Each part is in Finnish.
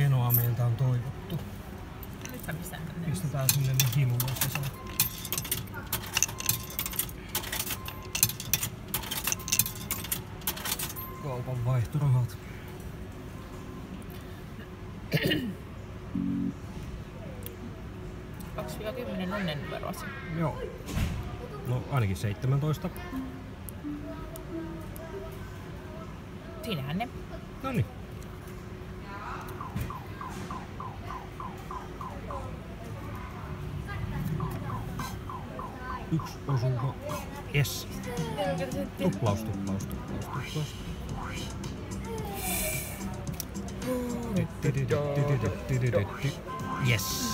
Kenoa meiltä on toivottu. Nyt mä pistän tänne. Pistetään sinne niin hilulle se saa. Kaupan vaihtorahat. Joo. No ainakin 17. Siinähän ne. No niin. Yksi osuva. Yes. Tuplaus, tuplaus, tuplaus, tuplaus. Yes.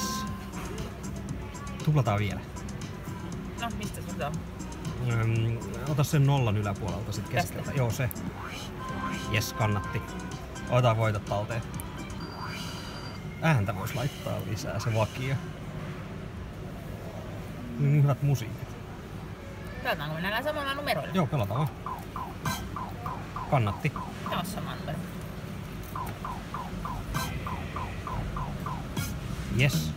Tuplataan vielä. No, mistä se on? Ota sen nollan yläpuolelta sit Tästä? keskeltä. Joo, se. Yes, kannatti. Ota voitot talteen. Ääntä vois laittaa lisää, se vakio. Niin hyvät musiikit. Pelataanko me näillä samalla numeroilla? Joo, pelataan. Kannatti. On sama numero. Yes.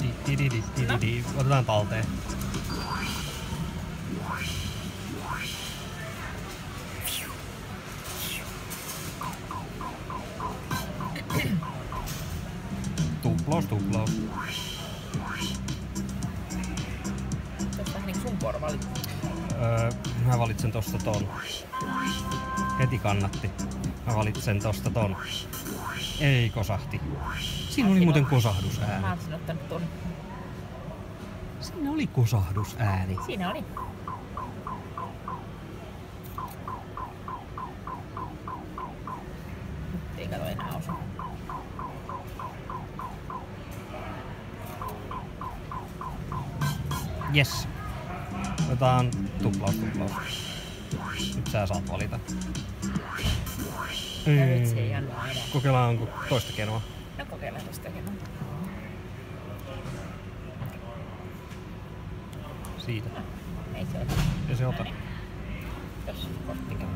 Di, di, di, di, di, di, di. Otetaan talteen. Tuplaus, vähän niinku sun korva Öö, mä valitsen tosta ton. Heti kannatti. Mä valitsen tosta ton. Ei kosahti. Siinä oli muuten kosahdusääni. Mä olisin ottanut ton. Siinä oli kosahdusääni. Siinä oli. Otetaan tuplaus, tuplaus. Nyt sä saat valita. Ei enää. Kokeillaanko toista kenoa? No kokeillaan tosta kerran. Siitä. Ei se ota. Ja se ota. No niin. Jos kortti käy.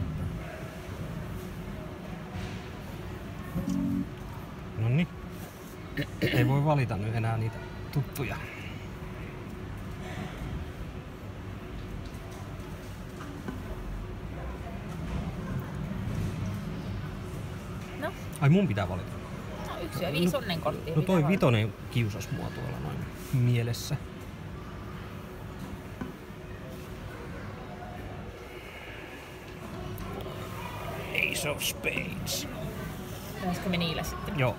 Nonni. Ei voi valita nyt enää niitä tuttuja. No, Ai mun pitää valita. no yksi ja viisi onnenkorttia. No toi valita. vitonen kiusas mua tuolla noin mielessä. Ace of Spades. Pääskö me niillä sitten? Joo.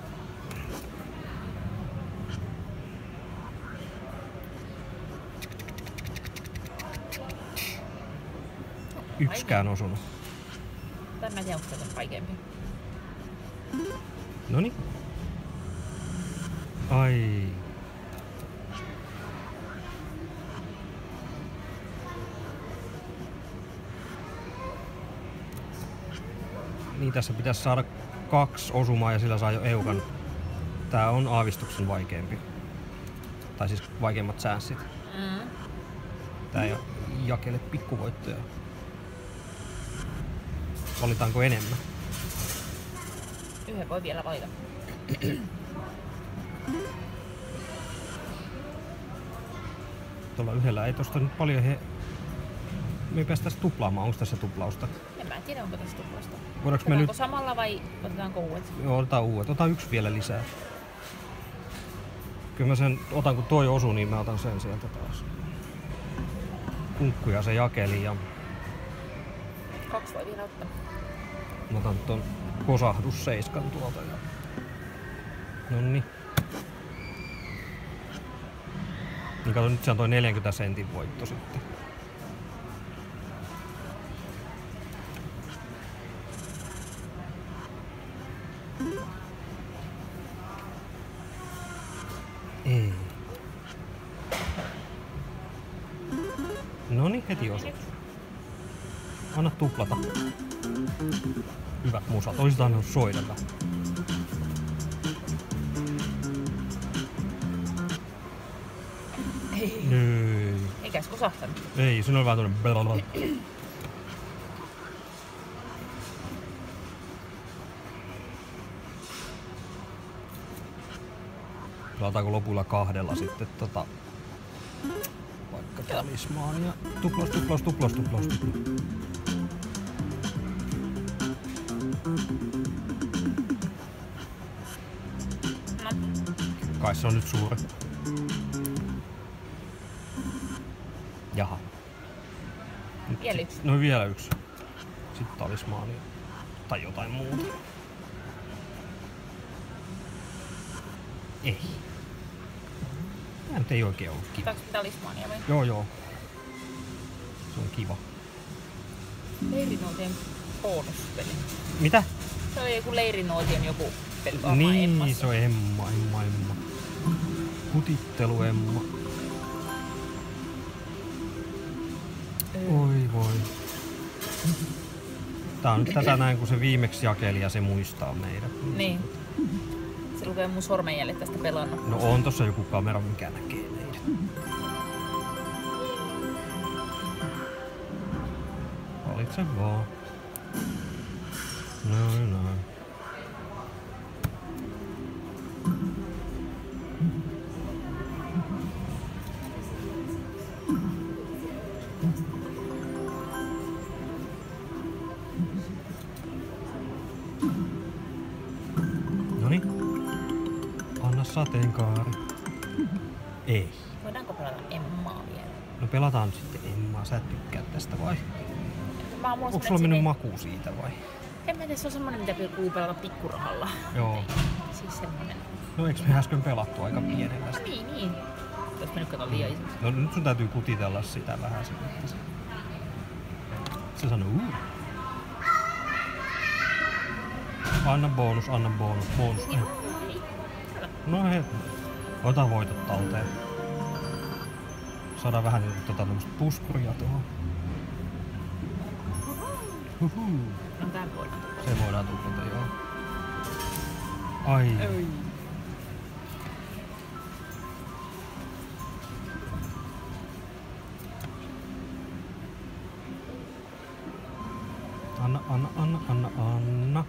Yksikään osunut. Tai mä en tiedä, onko vaikeampi. Noni. Ai. Niin tässä pitäisi saada kaksi osumaa ja sillä saa jo eukan. Tää on aavistuksen vaikeampi. Tai siis vaikeimmat säänsit. Mm. Tää ei jakele pikkuvoittoja. Valitaanko enemmän? Yhden voi vielä valita. Tuolla yhdellä ei tosta nyt paljon he... Me ei päästäisi tuplaamaan, onko tässä tuplausta? En mä tiedä, onko tässä tuplasta. Voidaanko me nyt... samalla vai otetaanko uudet? Joo, otetaan uudet. Otan yksi vielä lisää. Kyllä mä sen otan, kun toi osuu, niin mä otan sen sieltä taas. Kunkkuja se jakeli ja Kaksi voi vielä ottaa. Mä otan ton kosahdus seiskan tuolta. Ja... Nonni. Niin kato, nyt se on toi 40 sentin voitto sitten. Ei. No niin, heti osut. Anna tuplata hyvät musat. Olisit tainnut soitella. Ei. Ei. Eikä se. Ei, siinä oli vähän tuonne blablabla. Pelataanko lopulla kahdella sitten tota vaikka talismaania. Tuplos, tuplos, tuplos, tuplos, tuplos. Kai se on nyt suuri. Jaha. Nyt Vielä yksi. No vielä yksi. Sitten talismaania. Tai jotain muuta. Ei. Tää nyt ei oikein ollut kiva. otetaanko me talismania vai? Joo joo. Se on kiva. Leirinuotien bonuspeli. Mitä? Se on joku leirinuotion joku peli. niin, se on Emma, Emma, Emma. Kutittelu Emma. Oi voi. Tää on nyt tätä näin, kun se viimeksi jakeli ja se muistaa meidät. Niin. Se lukee mun sormenjäljet tästä pelannut. No on tossa joku kamera, mikä näkee meidät. Valitse vaan. Noin noin. Sateenkaari. Ei. Voidaanko pelata Emmaa vielä? No pelataan sitten Emmaa. Sä et tykkää tästä vai? Mä mulla Onko sulla mennyt maku siitä vai? En mä tiedä, se on semmonen, mitä kuuluu pelata pikkurahalla. Joo. Siis semmonen. No eikö me äsken pelattu aika pienellä No niin, niin. Jos mennyt kato liian isoksi. No nyt sun täytyy kutitella sitä vähän sen, että se... Se sanoo uu. Anna bonus, anna bonus, bonus. Ei. No hei, ota voitot talteen. Saadaan vähän tota tämmöstä puskuria tuohon. Huhu. No tää voidaan. Se voidaan tuplata, joo. Ai. Anna, anna, anna, anna, anna.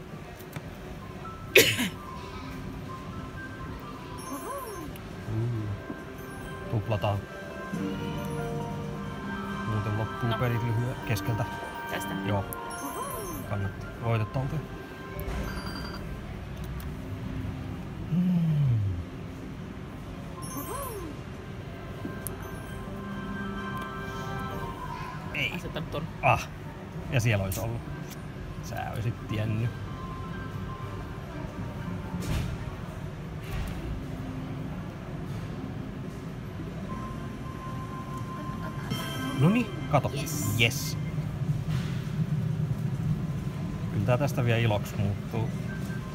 Keskeltä. Tästä. Joo. Kannatti. Voitot talteen. Mm. Ei. Asettanut ton. Ah. Ja siellä olisi ollut. Sä olisit tiennyt. Noni, kato. Yes. yes. Kyllä tää tästä vielä iloksi muuttuu.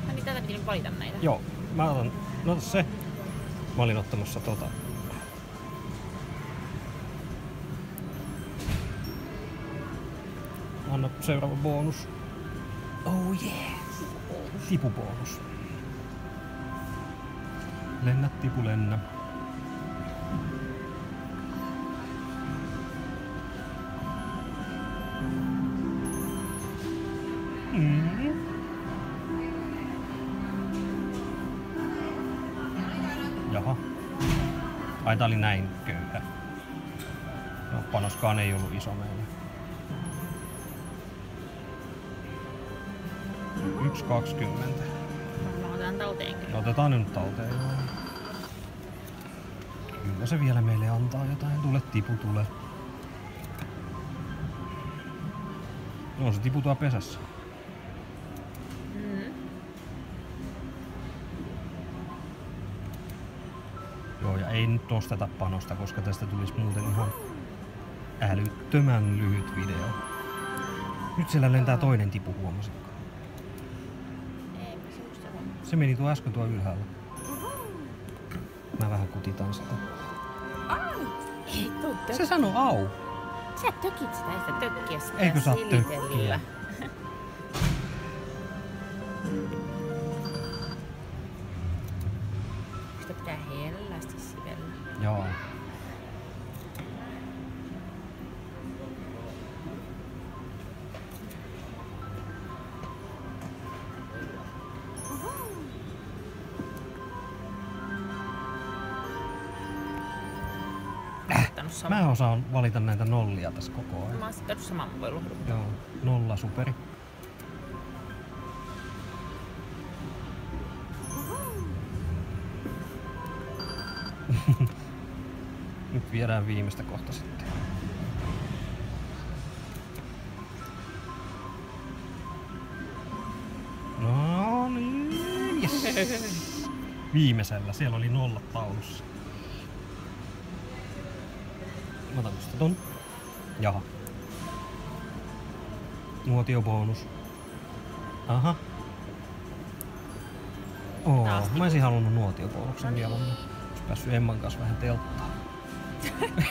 No niin, tätä piti nyt valita näitä. Joo, mä otan, no se. Mä olin ottamassa tota. Anna seuraava bonus. Oh yeah. Tipubonus. Lennä, tipu, lennä. Ai tää oli näin köyhä. No panoskaan ei ollut iso meillä. 1.20. Mä otan talteen kyllä. Otetaan nyt talteen. joo. Kyllä se vielä meille antaa jotain. Tule tipu, tule. No se tipu tuo pesässä. Joo, ja ei nyt nosteta panosta, koska tästä tulisi muuten ihan älyttömän lyhyt video. Nyt siellä lentää toinen tipu, huomaa. Se meni tuo äsken tuo ylhäällä. Mä vähän kutitan sitä. Se sanoo au. Sä tökit sitä, sitä tökkiä sitä Eikö saa tökkiä? valittanut saman. Mä osaan valita näitä nollia tässä koko ajan. Mä oon sitten saman voi luhdun. Joo, nolla superi. Nyt viedään viimeistä kohta sitten. No niin, yes. Viimeisellä, siellä oli nolla taulussa. Mä otan tosta ton. Jaha. Nuotiobonus. Aha. Oo, Taas mä olisin halunnut nuotiobonuksen mieluummin. Olisi päässyt Emman kanssa vähän telttaa.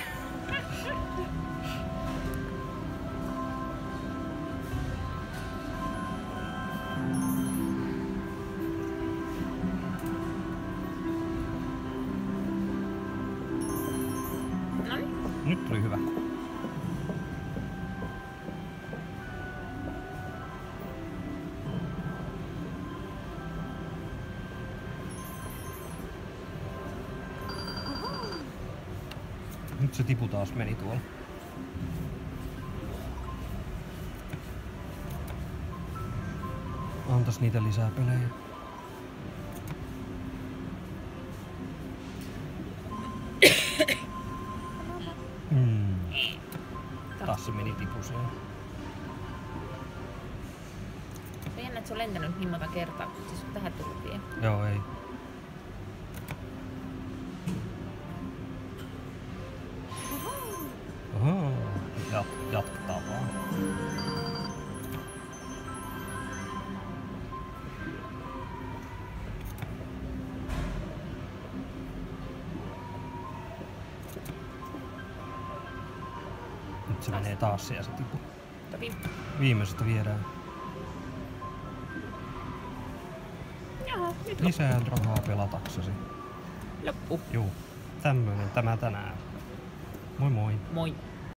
Nyt se tipu taas meni tuolla. Antas niitä lisää pelejä. Mm. Taas se meni tipu siellä. Se jännä, että se on lentänyt niin monta kertaa, kun siis tähän tullut vielä. Joo, ei. Se menee taas siellä tipu. Tovi. Viimeisestä viedään nyt lisää rahaa pelataksesi. loppu. Juu, tämmönen tämä tänään. Moi moi. Moi.